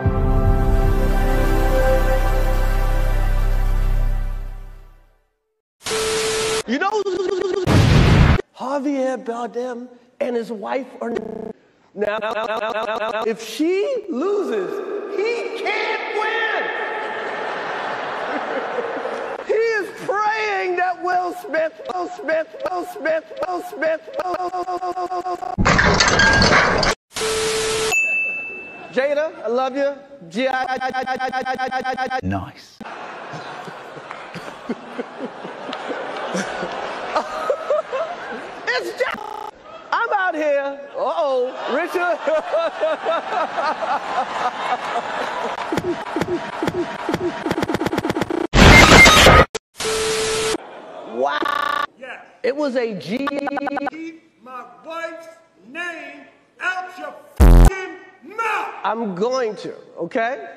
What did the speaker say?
You know, Javier Bardem and his wife are now, now, now, if she loses, he can't win. he is praying that Will Smith, Will Smith, Will Smith, Will Smith, Will Jada, I love you. G-I- Nice. It's just, I'm out here. Uh oh, Richard. It was a G. Keep my wife's name out your. I'm going to, okay?